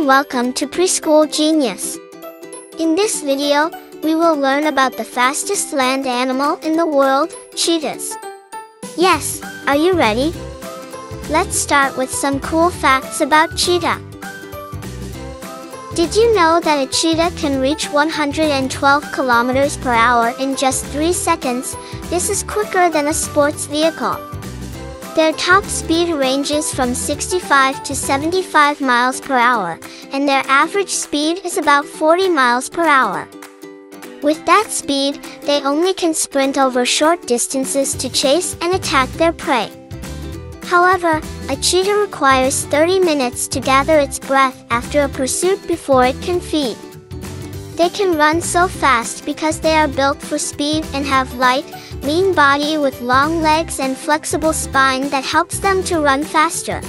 and welcome to Preschool Genius. In this video, we will learn about the fastest land animal in the world, cheetahs. Yes, are you ready? Let's start with some cool facts about cheetah. Did you know that a cheetah can reach 112 kilometers per hour in just 3 seconds? This is quicker than a sports vehicle. Their top speed ranges from 65 to 75 miles per hour, and their average speed is about 40 miles per hour. With that speed, they only can sprint over short distances to chase and attack their prey. However, a cheetah requires 30 minutes to gather its breath after a pursuit before it can feed. They can run so fast because they are built for speed and have light, lean body with long legs and flexible spine that helps them to run faster.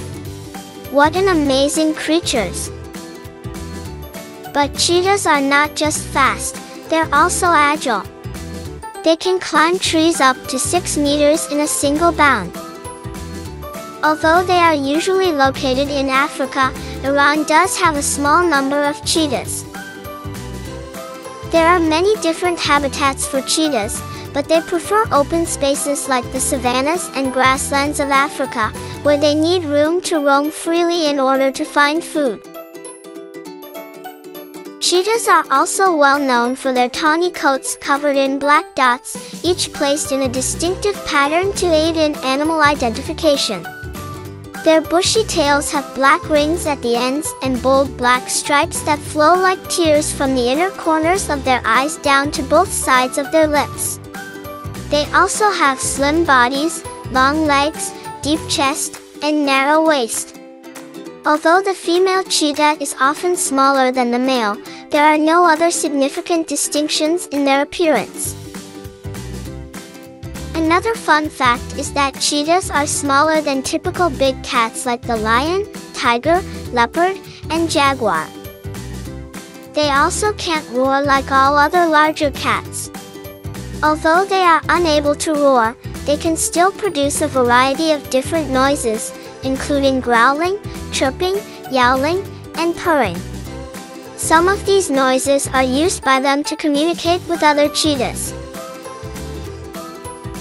What an amazing creatures! But cheetahs are not just fast, they're also agile. They can climb trees up to 6 meters in a single bound. Although they are usually located in Africa, Iran does have a small number of cheetahs. There are many different habitats for cheetahs, but they prefer open spaces like the savannas and grasslands of Africa, where they need room to roam freely in order to find food. Cheetahs are also well known for their tawny coats covered in black dots, each placed in a distinctive pattern to aid in animal identification. Their bushy tails have black rings at the ends and bold black stripes that flow like tears from the inner corners of their eyes down to both sides of their lips. They also have slim bodies, long legs, deep chest, and narrow waist. Although the female cheetah is often smaller than the male, there are no other significant distinctions in their appearance. Another fun fact is that cheetahs are smaller than typical big cats like the lion, tiger, leopard, and jaguar. They also can't roar like all other larger cats. Although they are unable to roar, they can still produce a variety of different noises, including growling, chirping, yowling, and purring. Some of these noises are used by them to communicate with other cheetahs.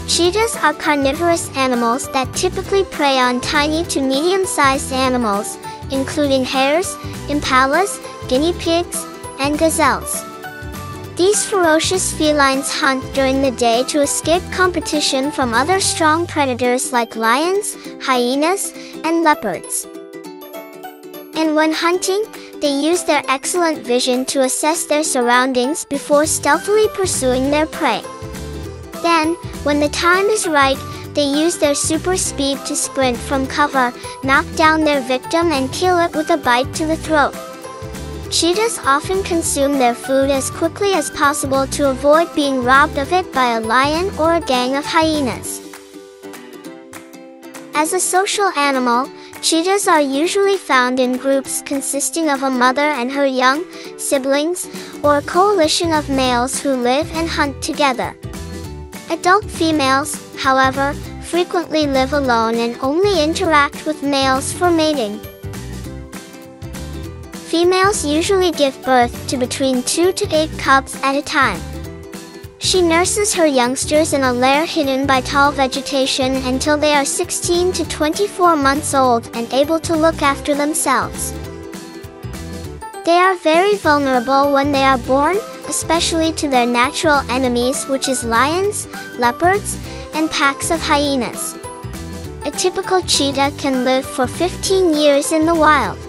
Cheetahs are carnivorous animals that typically prey on tiny to medium-sized animals, including hares, impalas, guinea pigs, and gazelles. These ferocious felines hunt during the day to escape competition from other strong predators like lions, hyenas, and leopards. And when hunting, they use their excellent vision to assess their surroundings before stealthily pursuing their prey. Then, when the time is right, they use their super speed to sprint from cover, knock down their victim and kill it with a bite to the throat. Cheetahs often consume their food as quickly as possible to avoid being robbed of it by a lion or a gang of hyenas. As a social animal, cheetahs are usually found in groups consisting of a mother and her young, siblings, or a coalition of males who live and hunt together. Adult females, however, frequently live alone and only interact with males for mating. Females usually give birth to between 2 to 8 cubs at a time. She nurses her youngsters in a lair hidden by tall vegetation until they are 16 to 24 months old and able to look after themselves. They are very vulnerable when they are born, especially to their natural enemies which is lions, leopards, and packs of hyenas. A typical cheetah can live for 15 years in the wild.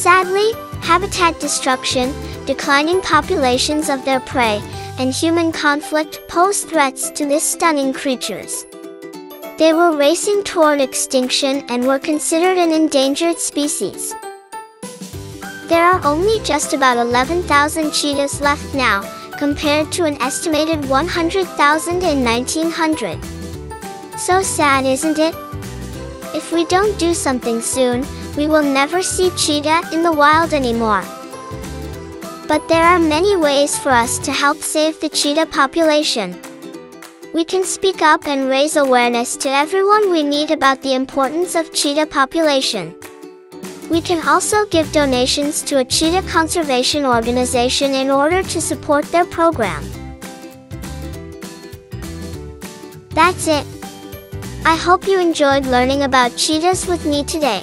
Sadly, habitat destruction, declining populations of their prey, and human conflict pose threats to these stunning creatures. They were racing toward extinction and were considered an endangered species. There are only just about 11,000 cheetahs left now, compared to an estimated 100,000 in 1900. So sad, isn't it? If we don't do something soon, we will never see cheetah in the wild anymore. But there are many ways for us to help save the cheetah population. We can speak up and raise awareness to everyone we meet about the importance of cheetah population. We can also give donations to a cheetah conservation organization in order to support their program. That's it. I hope you enjoyed learning about cheetahs with me today.